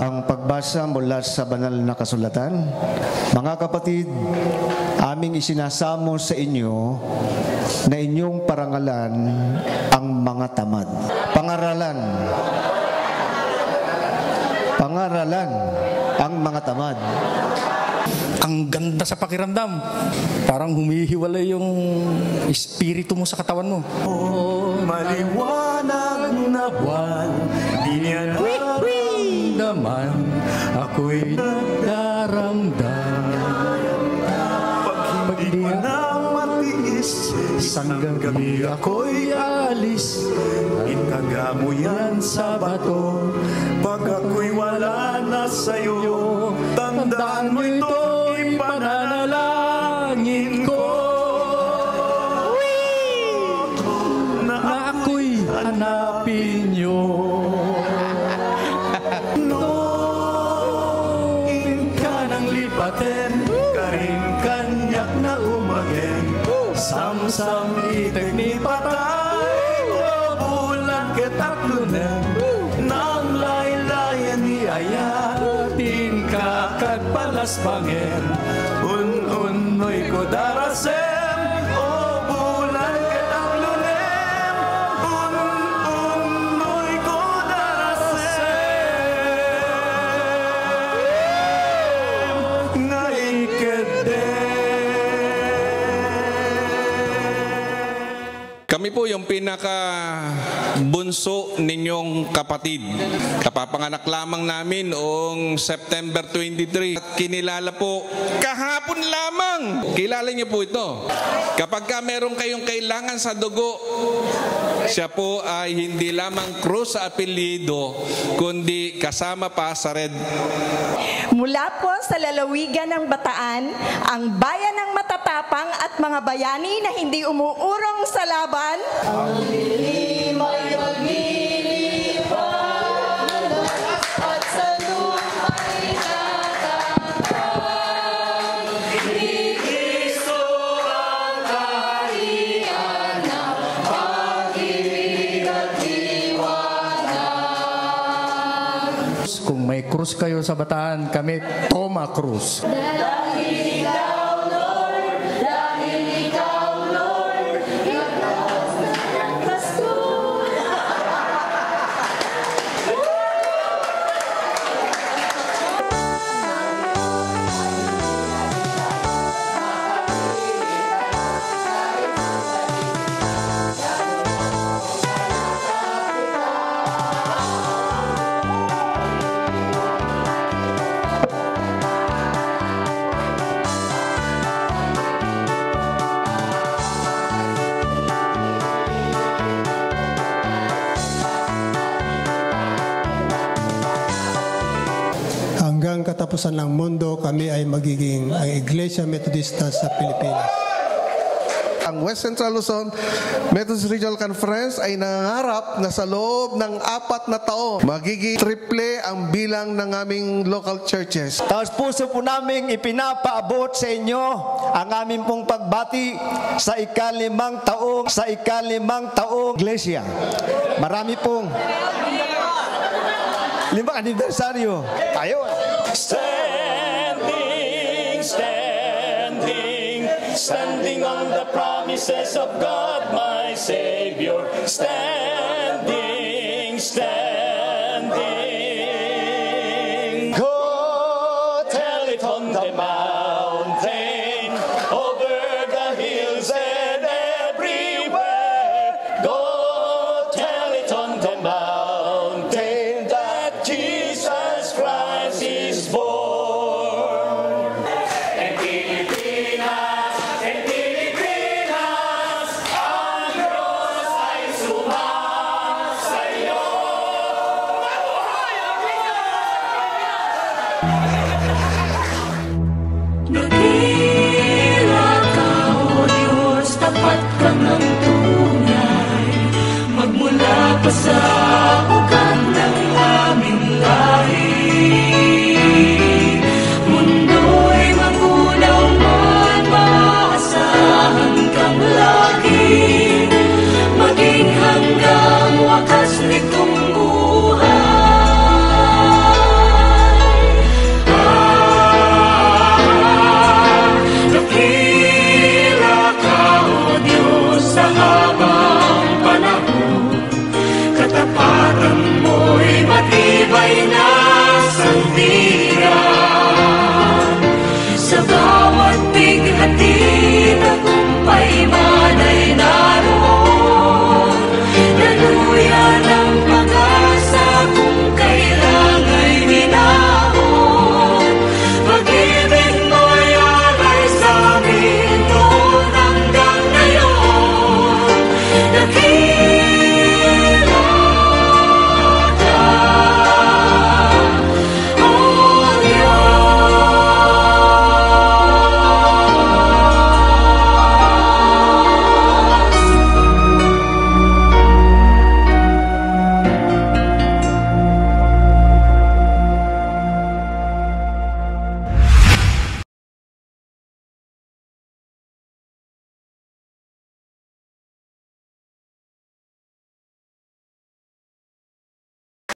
ang pagbasa mula sa banal na kasulatan. Mga kapatid, aming isinasamo sa inyo na inyong parangalan ang mga tamad. Pangaralan. Pangaralan ang mga tamad. Ang ganda sa pakiramdam. Parang humihiwalay yung espiritu mo sa katawan mo. Oh, maliwanag na buwan, di niya naman, ako'y nagdaramdam. Pag hindi na matiis, isang gabi ako'y alis, itaga mo yan sa bato. Pag ako'y wala na sa'yo, tandaan mo ito'y samsam itig ni patay, o bulan ketaklunan, nang laylayan ni ayatin ka kagpalas pangen, un-unoy ko darasem, Kami po yung pinaka bunso ninyong kapatid. Kapapanganak lamang namin noong September 23. At kinilala po kahapon lamang. Kilala niyo po ito. Kapag ka meron kayong kailangan sa dugo, siya po ay hindi lamang krus sa apelyido, kundi kasama pa sa red Mula po sa lalawigan ng Bataan, ang bayan ng matatapang at mga bayani na hindi umuurong sa laban. At sa luma'y Kung may krus kayo sa bataan, kami Toma Cruz. Dahil ikaw, katapusan ng mundo, kami ay magiging ang Iglesia Metodista sa Pilipinas. Ang West Central Luzon Methodist Regional Conference ay nangangarap na sa loob ng apat na taon, magiging triple ang bilang ng aming local churches. Taos puso po namin ipinapaabot sa inyo ang aming pong pagbati sa ikalimang taong sa ikalimang taong iglesia. Marami pong limang anibersaryo. Tayo. Standing, standing, standing on the promises of God, my Savior. Standing.